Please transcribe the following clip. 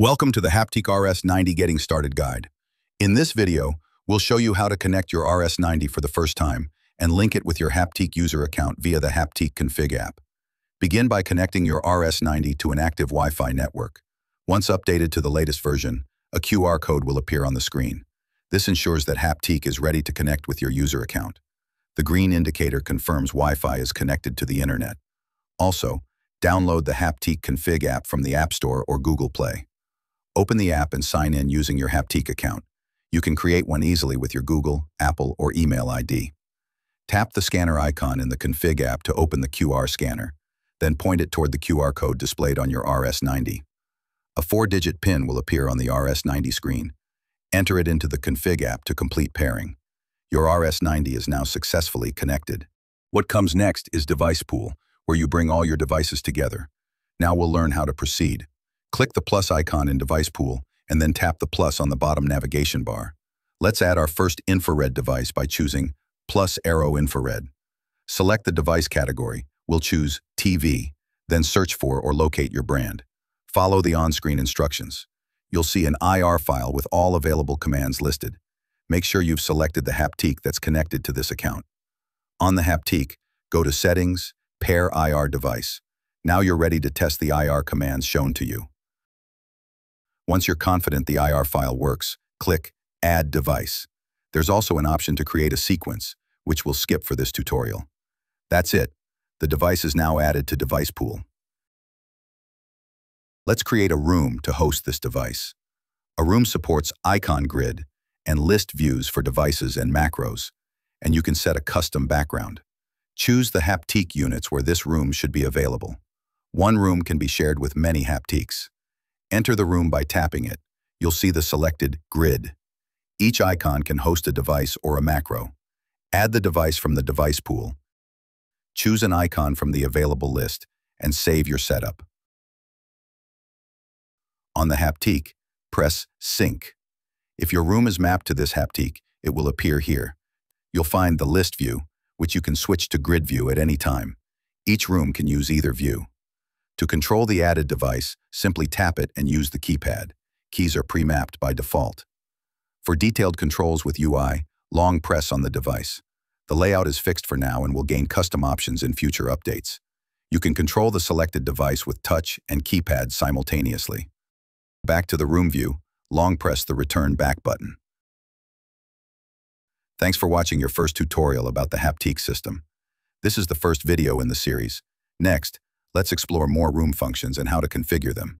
Welcome to the Haptique RS90 Getting Started Guide. In this video, we'll show you how to connect your RS90 for the first time and link it with your Haptique user account via the Haptique Config app. Begin by connecting your RS90 to an active Wi-Fi network. Once updated to the latest version, a QR code will appear on the screen. This ensures that Haptique is ready to connect with your user account. The green indicator confirms Wi-Fi is connected to the internet. Also, download the Haptique Config app from the App Store or Google Play. Open the app and sign in using your Haptique account. You can create one easily with your Google, Apple, or email ID. Tap the scanner icon in the Config app to open the QR scanner, then point it toward the QR code displayed on your RS90. A four-digit PIN will appear on the RS90 screen. Enter it into the Config app to complete pairing. Your RS90 is now successfully connected. What comes next is Device Pool, where you bring all your devices together. Now we'll learn how to proceed. Click the plus icon in Device Pool and then tap the plus on the bottom navigation bar. Let's add our first infrared device by choosing Plus Arrow Infrared. Select the device category. We'll choose TV, then search for or locate your brand. Follow the on-screen instructions. You'll see an IR file with all available commands listed. Make sure you've selected the Haptique that's connected to this account. On the Haptique, go to Settings, Pair IR Device. Now you're ready to test the IR commands shown to you. Once you're confident the IR file works, click Add Device. There's also an option to create a sequence, which we'll skip for this tutorial. That's it. The device is now added to Device Pool. Let's create a room to host this device. A room supports icon grid and list views for devices and macros, and you can set a custom background. Choose the Haptique units where this room should be available. One room can be shared with many Haptiques. Enter the room by tapping it. You'll see the selected grid. Each icon can host a device or a macro. Add the device from the device pool. Choose an icon from the available list and save your setup. On the Haptique, press Sync. If your room is mapped to this Haptique, it will appear here. You'll find the list view, which you can switch to grid view at any time. Each room can use either view. To control the added device, simply tap it and use the keypad. Keys are pre-mapped by default. For detailed controls with UI, long press on the device. The layout is fixed for now and will gain custom options in future updates. You can control the selected device with touch and keypad simultaneously. Back to the room view, long press the Return Back button. Thanks for watching your first tutorial about the Haptique system. This is the first video in the series. Next, Let's explore more room functions and how to configure them.